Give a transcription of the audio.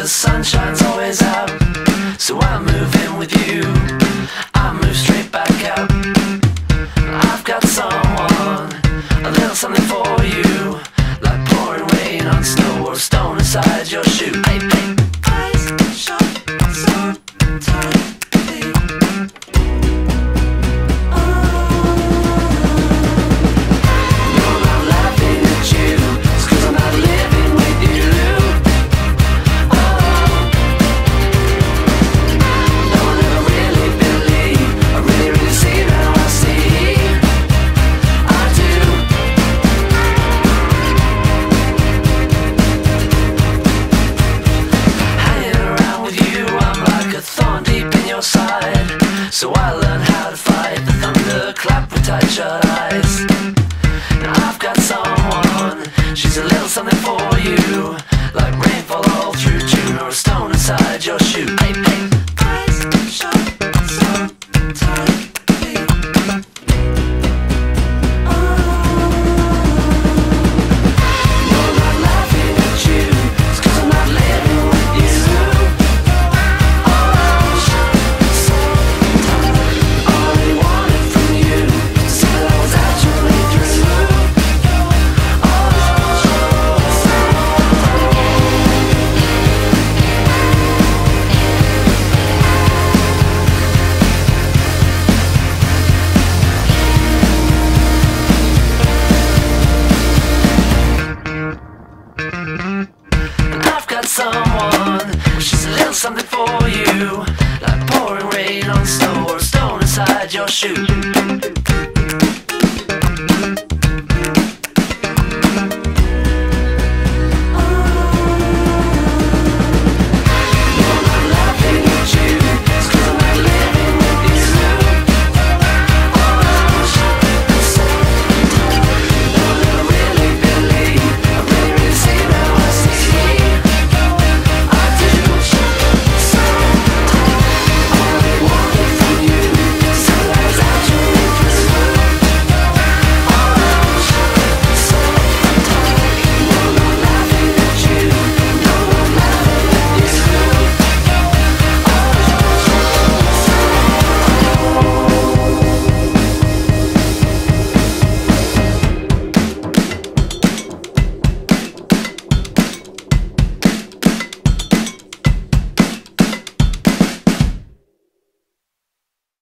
the sun shines always out. So I'm moving. Shut eyes. Now I've got someone, she's a little something for you. I've got someone, she's a little something for you. Like pouring rain on snow or stone inside your shoe.